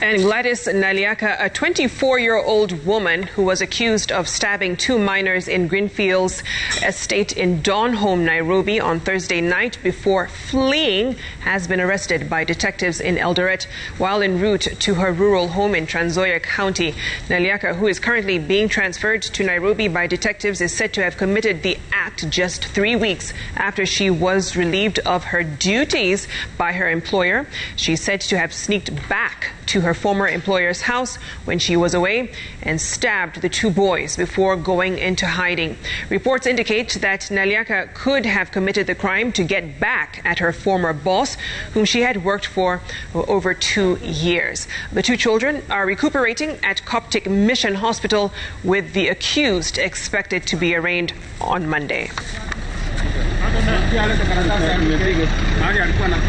And Gladys Naliaka, a 24 year old woman who was accused of stabbing two minors in Greenfields estate in Donholm, Nairobi on Thursday night before fleeing, has been arrested by detectives in Eldoret while en route to her rural home in Trans Nzoia County. Naliaka, who is currently being transferred to Nairobi by detectives, is said to have committed the act just three weeks after she was relieved of her duties by her employer. She's said to have sneaked back to her former employer's house when she was away and stabbed the two boys before going into hiding. Reports indicate that Naliaka could have committed the crime to get back at her former boss, whom she had worked for over two years. The two children are recuperating at Coptic Mission Hospital, with the accused expected to be arraigned on Monday.